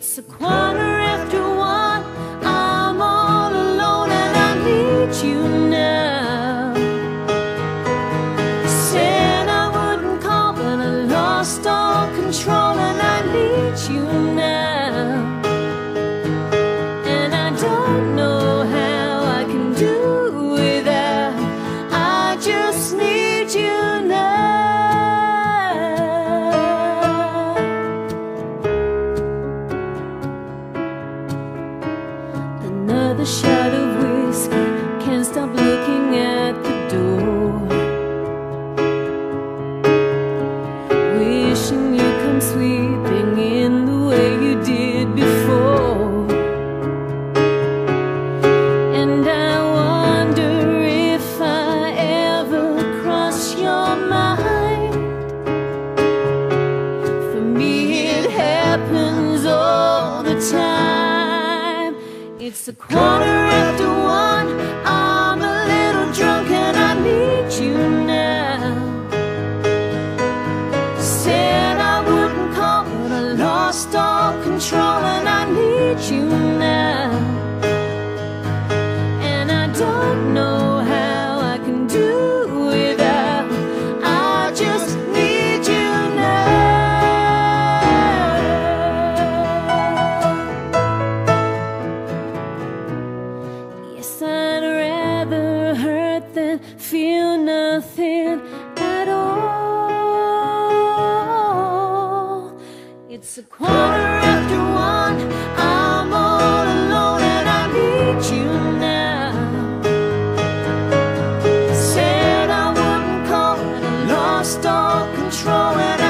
It's a quarter after one. I'm all alone and I need you now. Said I wouldn't call, but I lost all control and I need you now. Another shot of whiskey, can't stop looking It's a quarter after one. I'm a little drunk and I need you now. Said I wouldn't call, but I lost all control and I need you now. And I don't know feel nothing at all. It's a quarter after one. I'm all alone and I need you now. Said I wouldn't call, lost all control and I